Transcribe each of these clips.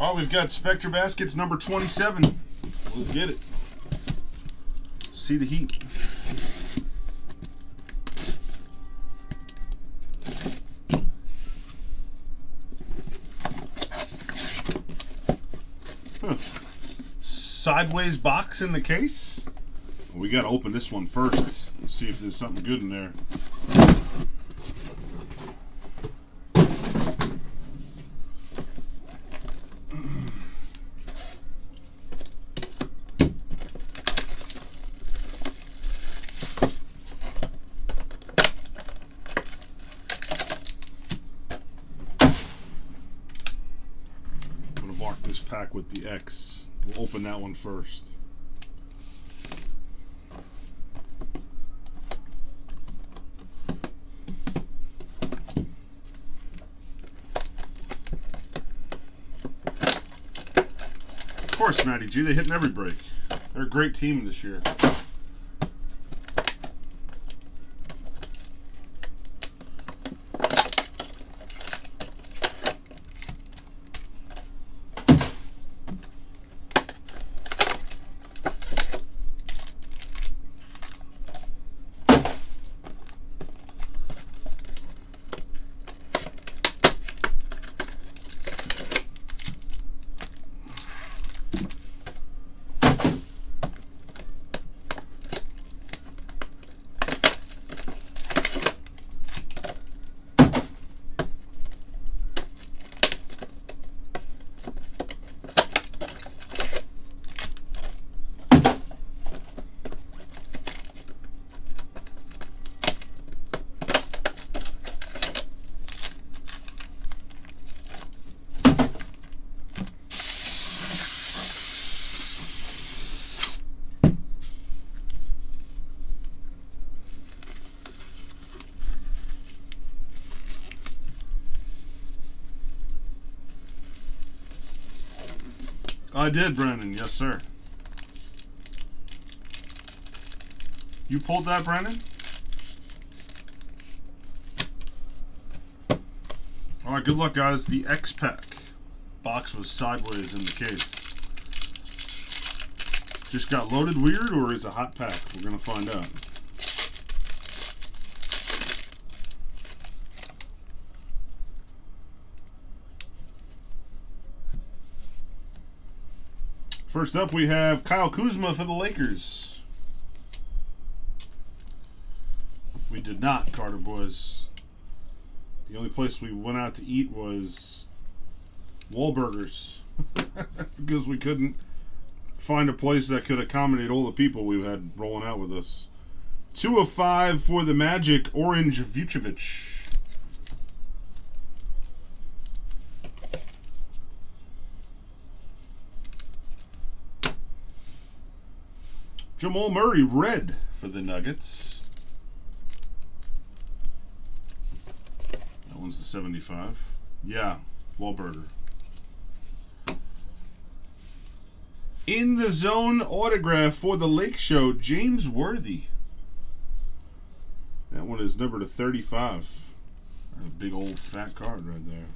Right, we've got Spectra Baskets number 27. Let's get it. See the heat. Sideways box in the case. We got to open this one first. See if there's something good in there. This pack with the X. We'll open that one first. Of course, Matty G. They hitting every break. They're a great team this year. I did, Brennan. Yes, sir. You pulled that, Brennan? All right, good luck, guys. The X pack box was sideways in the case. Just got loaded weird, or is a hot pack? We're gonna find out. First up, we have Kyle Kuzma for the Lakers. We did not, Carter Boys. The only place we went out to eat was Wahlburgers because we couldn't find a place that could accommodate all the people we had rolling out with us. Two of five for the Magic, Orange Vucevic. Jamal Murray, red for the Nuggets. That one's the 75. Yeah, Wahlberger. In the zone autograph for the Lake Show, James Worthy. That one is number to 35. A big old fat card right there.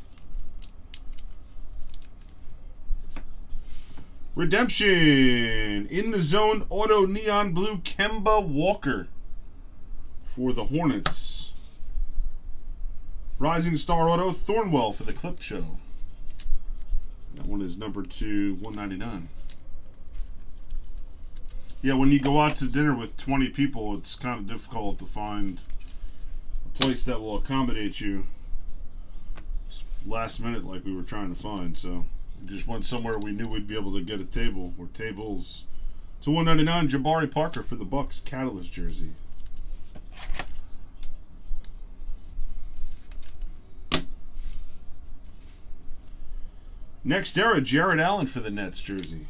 Redemption in the zone auto neon blue Kemba Walker for the Hornets. Rising Star Auto Thornwell for the Clip Show. That one is number two, 199. Yeah, when you go out to dinner with 20 people, it's kind of difficult to find a place that will accommodate you last minute like we were trying to find, so just went somewhere we knew we'd be able to get a table or tables to 199 Jabari Parker for the Bucks Catalyst jersey. Next era, Jarrett Allen for the Nets jersey.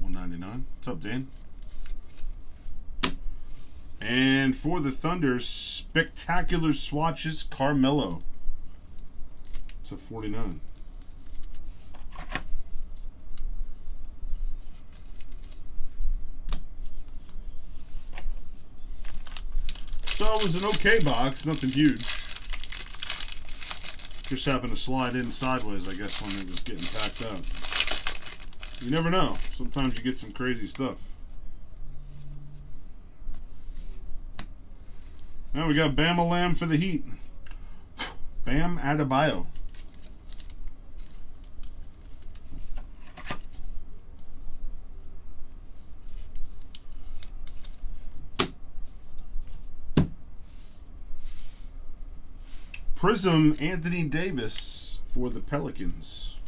199. What's up, Dan? And for the Thunder, spectacular swatches, Carmelo to 49. So it was an okay box, nothing huge. Just happened to slide in sideways, I guess, when it was getting packed up. You never know. Sometimes you get some crazy stuff. Now we got Bama Lamb for the Heat. Bam Adebayo. Prism Anthony Davis for the Pelicans.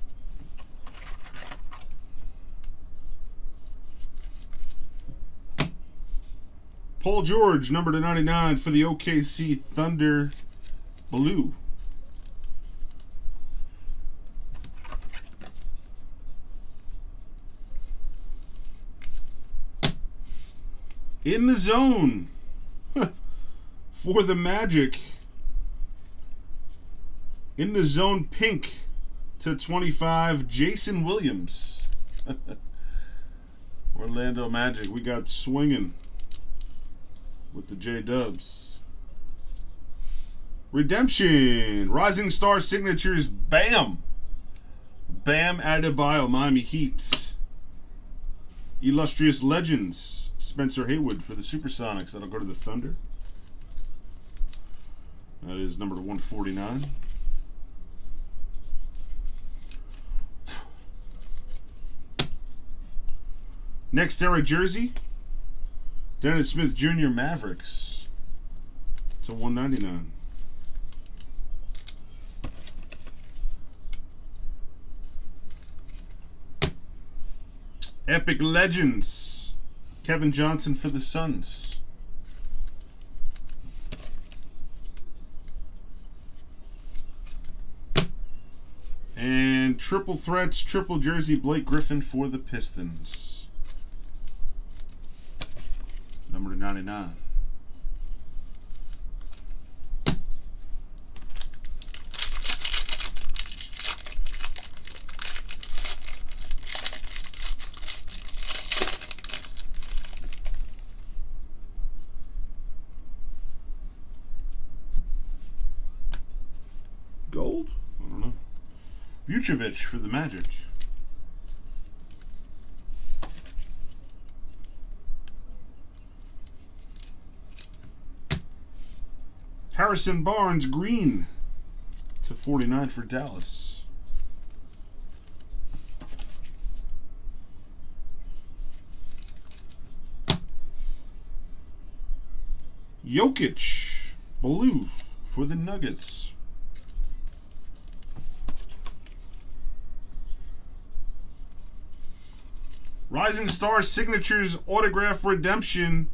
Paul George, number to 99 for the OKC Thunder Blue. In the zone for the Magic. In the zone pink to 25, Jason Williams. Orlando Magic. We got swinging with the J Dubs. Redemption. Rising Star Signatures. Bam. Bam Adebayo, Miami Heat. Illustrious Legends. Spencer Haywood for the Supersonics. That'll go to the Thunder. That is number 149. Next era jersey. Dennis Smith Jr. Mavericks. It's a 199. Epic Legends. Kevin Johnson for the Suns. And triple threats, triple jersey, Blake Griffin for the Pistons. Number 99. Gold? I don't know. Vucevic for the Magic. Harrison Barnes, green to 49 for Dallas. Jokic, blue for the Nuggets. Rising Star Signatures Autograph Redemption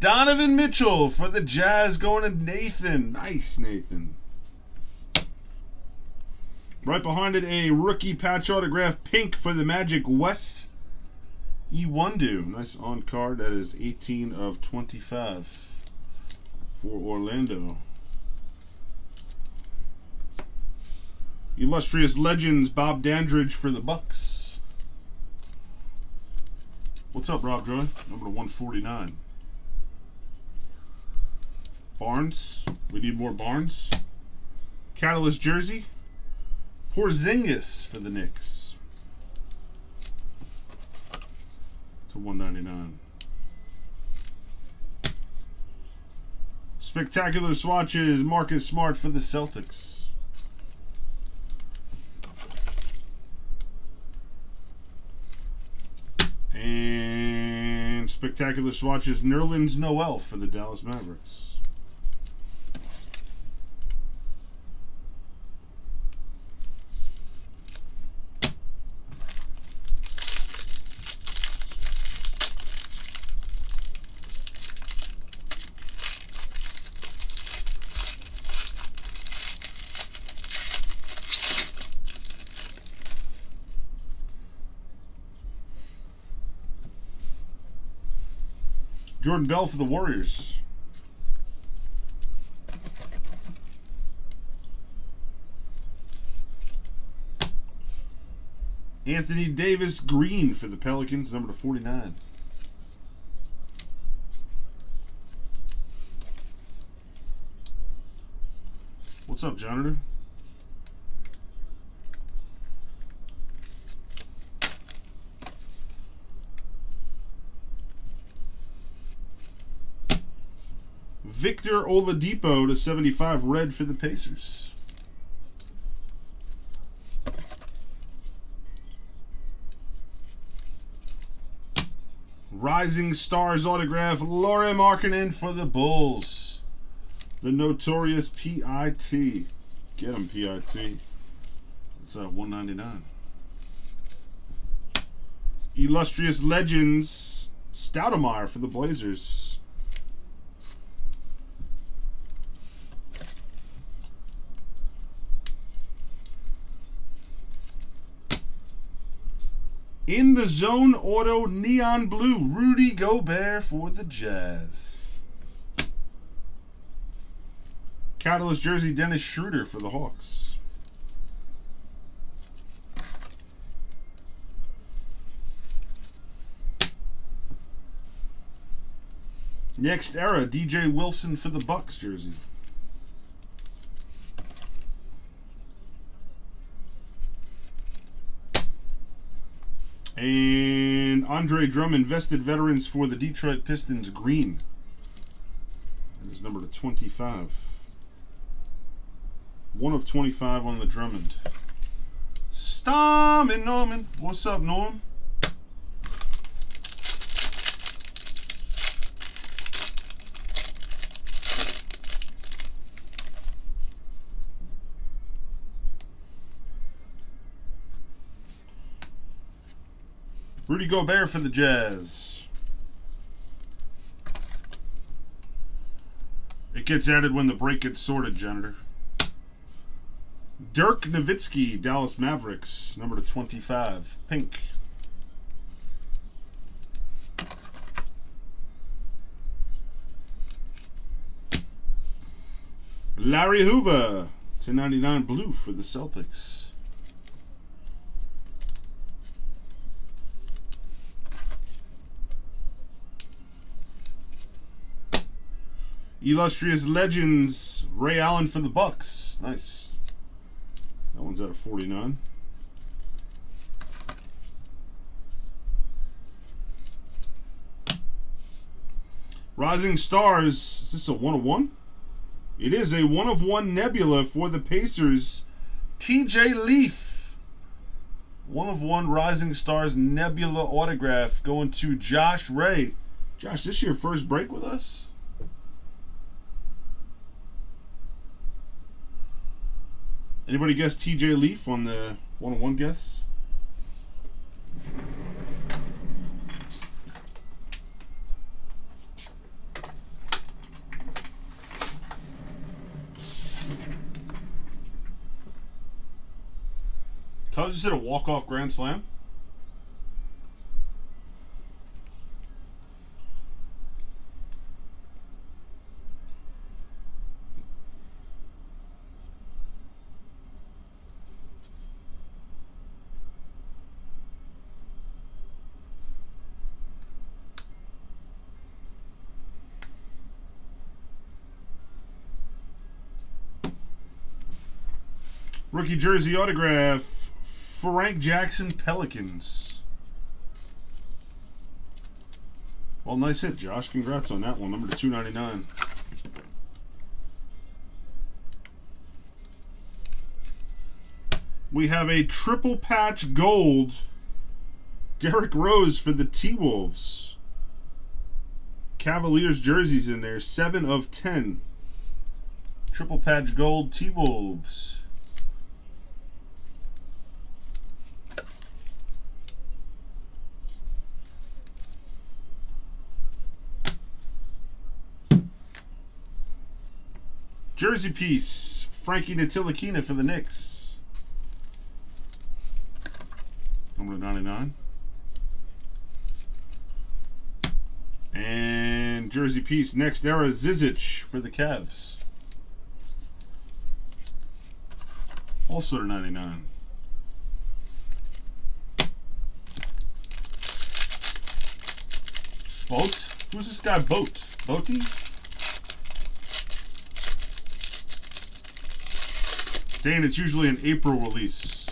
Donovan Mitchell for the Jazz going to Nathan. Nice, Nathan. Right behind it, a rookie patch autograph pink for the Magic Wes Iwundu. Nice on card. That is 18 of 25 for Orlando. Illustrious Legends, Bob Dandridge for the Bucks. What's up, Rob Joy? Number 149. Barnes. We need more Barnes. Catalyst jersey. Porzingis for the Knicks. To 199. Spectacular swatches. Marcus Smart for the Celtics. And spectacular swatches. Nerlens Noel for the Dallas Mavericks. Jordan Bell for the Warriors. Anthony Davis Green for the Pelicans, number 49. What's up, Janitor? Victor Oladipo to 75 red for the Pacers. Rising Stars autograph, Lauri Markkanen for the Bulls. The notorious PIT. Get him, PIT. It's at 199. Illustrious Legends, Stoudamire for the Blazers. In the zone auto neon blue, Rudy Gobert for the Jazz. Catalyst jersey, Dennis Schroeder for the Hawks. Next era, DJ Wilson for the Bucks jersey. And Andre Drummond, vested veterans for the Detroit Pistons, green. That is number to 25. One of 25 on the Drummond. Storm and Norman. What's up, Norm? Rudy Gobert for the Jazz. It gets added when the break gets sorted, janitor. Dirk Nowitzki, Dallas Mavericks, number to 25, pink. Larry Hoover, 1099 blue for the Celtics. Illustrious Legends, Ray Allen for the Bucks. Nice. That one's out of 49. Rising Stars. Is this a one of one? It is a one of one Nebula for the Pacers. TJ Leaf. One of one Rising Stars Nebula autograph going to Josh Ray. Josh, this is your first break with us? Anybody guess TJ Leaf on the one on one guess? Cubs just hit a walk-off grand slam. Rookie jersey autograph, Frank Jackson Pelicans. Well, nice hit, Josh. Congrats on that one. Number to 299. We have a triple patch gold Derrick Rose for the T-Wolves. Cavaliers jerseys in there. 7 of 10. Triple patch gold T-Wolves. Jersey piece, Frankie Ntilikina for the Knicks. Number 99. And jersey piece, next era, Zizic for the Cavs. Also to 99. Boat? Who's this guy, Boat? Boaty? Dane, it's usually an April release.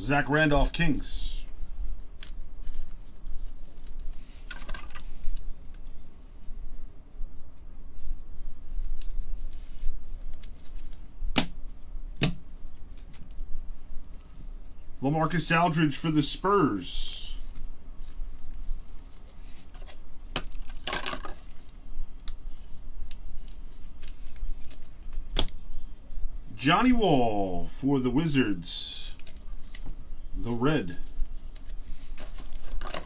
Zach Randolph Kings. Lamarcus Aldridge for the Spurs. Johnny Wall for the Wizards. The red.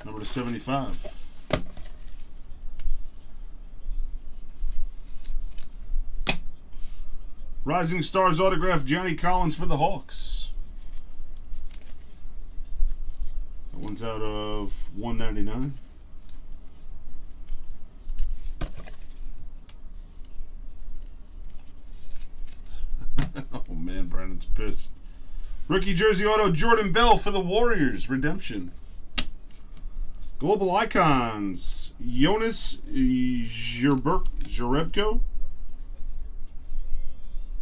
Number to 75. Rising Stars autograph Johnny Collins for the Hawks. That one's out of 199. Man, pissed. Rookie jersey auto Jordan Bell for the Warriors. Redemption. Global Icons. Jonas Jerebko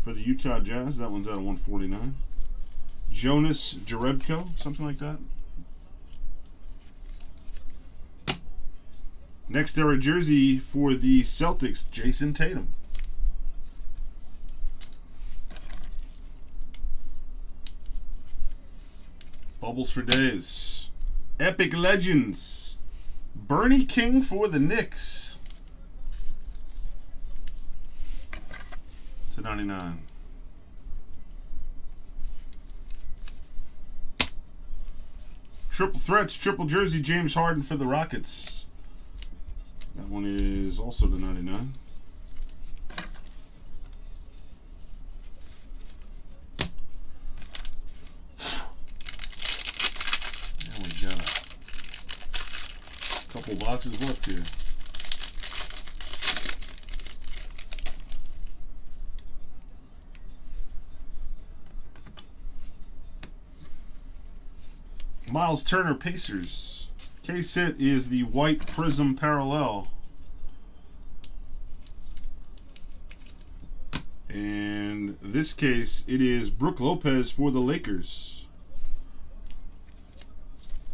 for the Utah Jazz. That one's out of 149. Jonas Jerebko, something like that. Next era jersey for the Celtics, Jayson Tatum. Bubbles for days. Epic Legends. Bernie King for the Knicks. To 99. Triple threats, triple jersey, James Harden for the Rockets. That one is also the 99. Miles Turner Pacers. Case hit is the white prism parallel. And this case, it is Brook Lopez for the Lakers.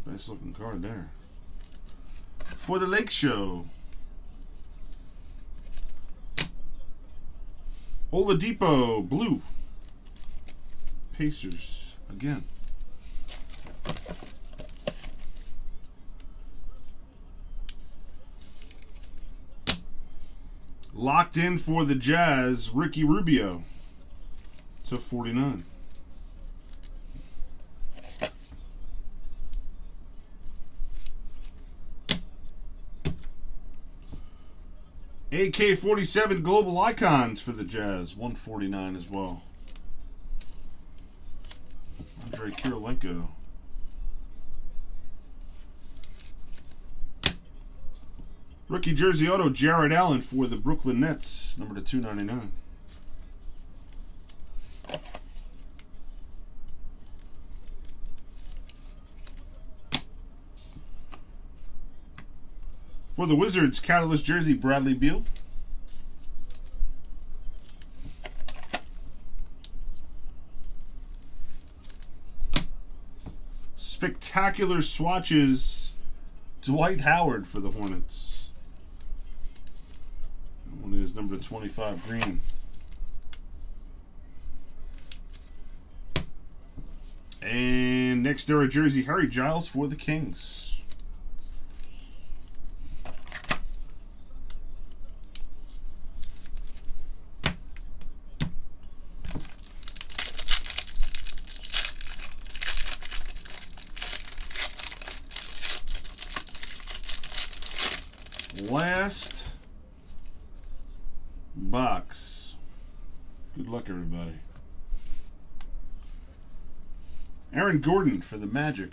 Nice looking card there for the Lake Show. Oladipo, blue. Pacers, again. Locked in for the Jazz, Ricky Rubio. To 49. AK-47 Global Icons for the Jazz. 149 as well. Andre Kirilenko. Rookie jersey auto, Jarrett Allen for the Brooklyn Nets. Number to 299. For the Wizards, Catalyst jersey, Bradley Beal. Spectacular swatches, Dwight Howard for the Hornets. One is number 25 green. And next there are jersey, Harry Giles for the Kings. last box. Good luck, everybody. Aaron Gordon for the Magic.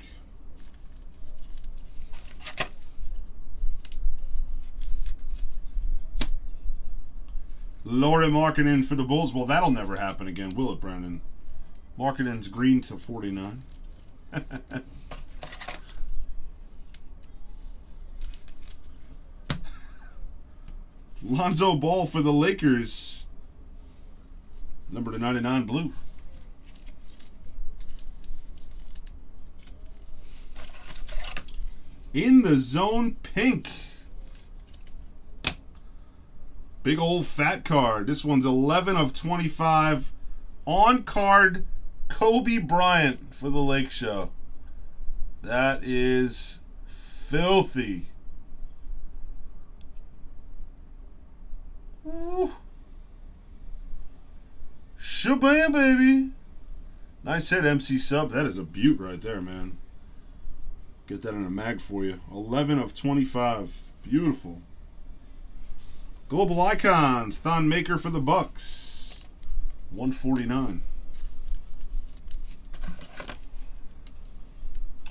Lauri Markkanen for the Bulls. Well, that'll never happen again, will it, Brandon? Markkanen's green to 49. Lonzo Ball for the Lakers. Number to 99 blue. In the zone pink. Big old fat card. This one's 11 of 25. On card Kobe Bryant for the Lake Show. That is filthy. Woo. Shabam, baby. Nice hit, MC Sub. That is a beaut right there, man. Get that in a mag for you. 11 of 25. Beautiful. Global Icons. Thon Maker for the Bucks. 149.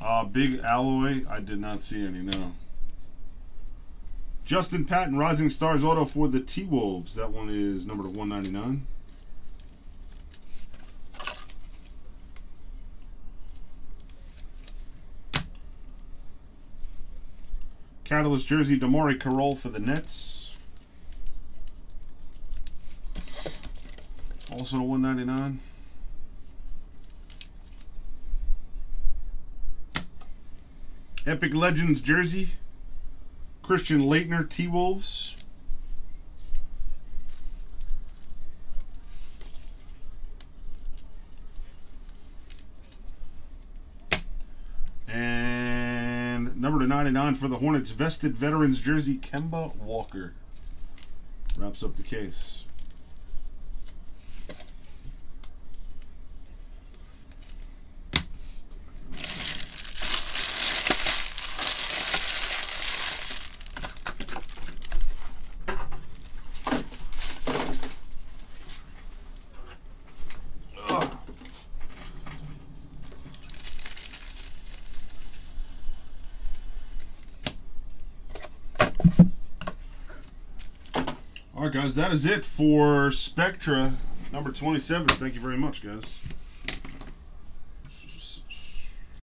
Uh, big alloy. I did not see any, no. Justin Patton, Rising Stars Auto for the T-Wolves. That one is number to 199. Catalyst jersey, DeMarre Carroll for the Nets. Also a 199. Epic Legends jersey, Christian Laettner T-Wolves. And on for the Hornets, vested veterans jersey, Kemba Walker. Wraps up the case. Guys, that is it for Spectra number 27. Thank you very much, guys.